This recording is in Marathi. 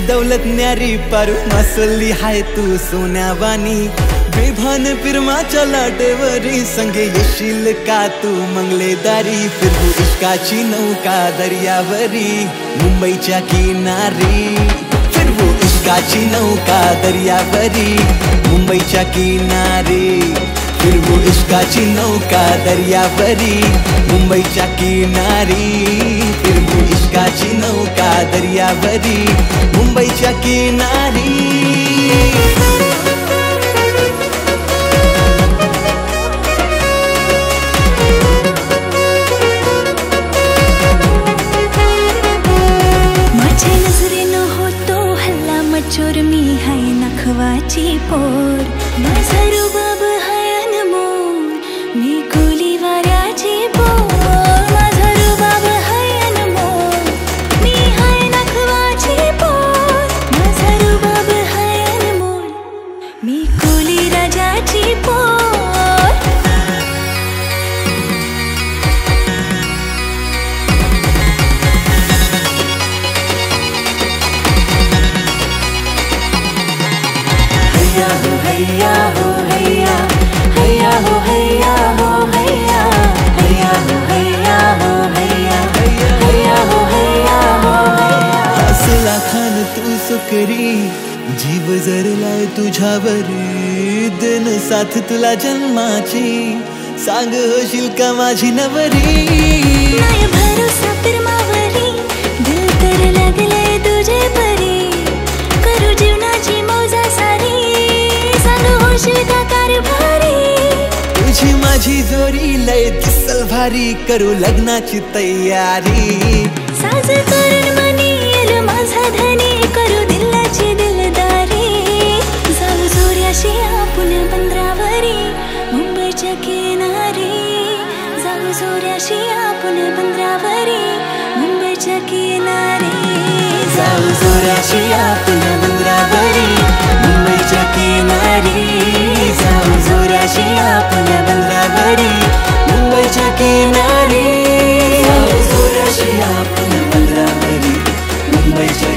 दौलत न्यारी पारू मसली हाय तू सोन्यावानी. बेभान फिरमाच्या लाटेवरी संगे येशील का तू मंगलेदारी? फिरू इश्काची नौका दर्यावरी मुंबईच्या किनारी. फिरवू इश्काची नौका दर्यावरी मुंबईच्या किनारी. फिरवू इश्काची नौका दर्यावरी मुंबईच्या किनारी. फिरवू इश्काची नौका दर्यावरी. मुंबईच्या किनारी. माझ्या नजरेनं होतो हल्ला मचोर मी हाय नखवाची पोर. माझा तू सुकरी जीव जरलाय तुझ्यावरी. दिन साथ तुला जन्माची. सांग होशील का माझी नवरी? तुझी माझी जोरी लय दिसल भारी. करू लग्नाची तयारी. साज किनारी जाऊ सूर्याशी आपण बंदरावरी मुंबईच्या किनारी. जाऊ सूर्याशी आपण बंदरावरी मुंबईच्या किनारी. जाऊ सूर्याशी आपण बंदरावरी मुंबईच्या किनारी. जाऊ जोराशी आपण बंदरावरी मुंबईच्या